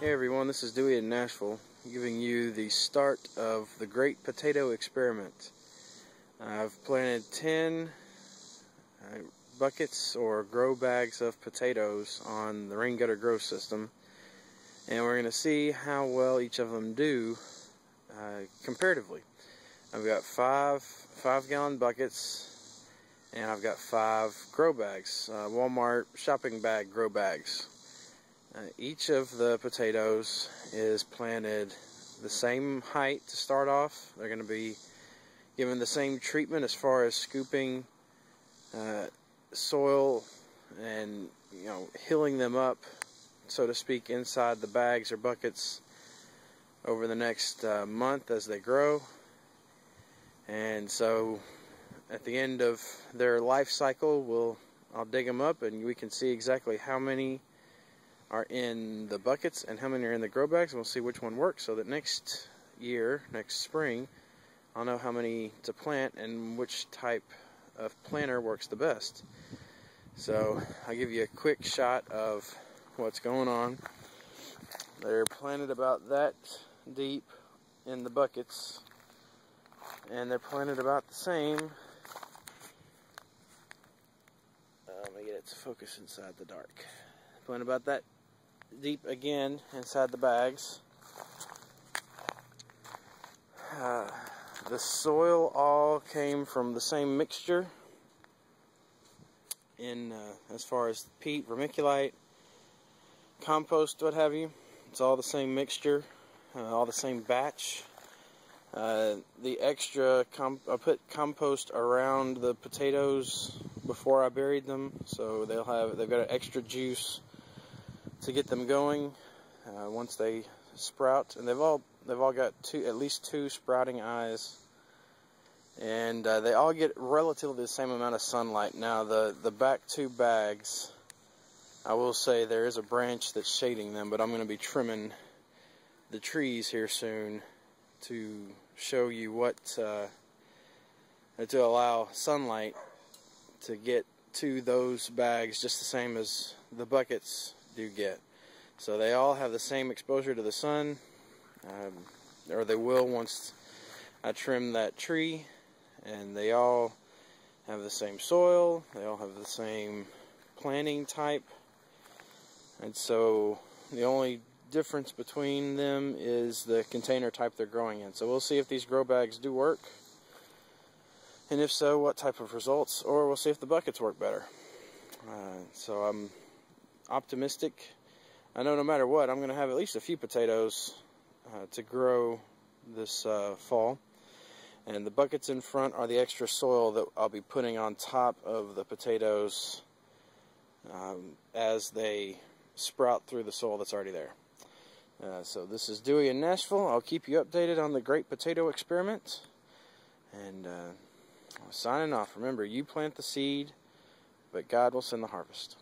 Hey everyone, this is Dewey in Nashville, giving you the start of the Great Potato Experiment. I've planted 10 uh, buckets or grow bags of potatoes on the rain gutter grow system, and we're going to see how well each of them do uh, comparatively. I've got five five gallon buckets, and I've got five grow bags, uh, Walmart shopping bag grow bags. Uh, each of the potatoes is planted the same height to start off. They're going to be given the same treatment as far as scooping uh, soil and you know hilling them up, so to speak, inside the bags or buckets over the next uh, month as they grow. And so at the end of their life cycle, we'll I'll dig them up and we can see exactly how many are in the buckets and how many are in the grow bags. We'll see which one works so that next year, next spring, I'll know how many to plant and which type of planter works the best. So I'll give you a quick shot of what's going on. They're planted about that deep in the buckets and they're planted about the same. Uh, let me get it to focus inside the dark. Planted about that deep again inside the bags. Uh, the soil all came from the same mixture in uh, as far as peat, vermiculite, compost, what have you. It's all the same mixture, uh, all the same batch. Uh, the extra, I put compost around the potatoes before I buried them, so they'll have they've got an extra juice to get them going uh, once they sprout. And they've all they've all got two at least two sprouting eyes. And uh, they all get relatively the same amount of sunlight. Now the the back two bags I will say there is a branch that's shading them but I'm going to be trimming the trees here soon to show you what uh, to allow sunlight to get to those bags just the same as the buckets do get. So they all have the same exposure to the sun, um, or they will once I trim that tree, and they all have the same soil, they all have the same planting type, and so the only difference between them is the container type they're growing in. So we'll see if these grow bags do work, and if so, what type of results, or we'll see if the buckets work better. Uh, so I'm optimistic. I know no matter what, I'm going to have at least a few potatoes uh, to grow this uh, fall. And the buckets in front are the extra soil that I'll be putting on top of the potatoes um, as they sprout through the soil that's already there. Uh, so this is Dewey in Nashville. I'll keep you updated on the Great Potato Experiment. And uh, signing off. Remember, you plant the seed, but God will send the harvest.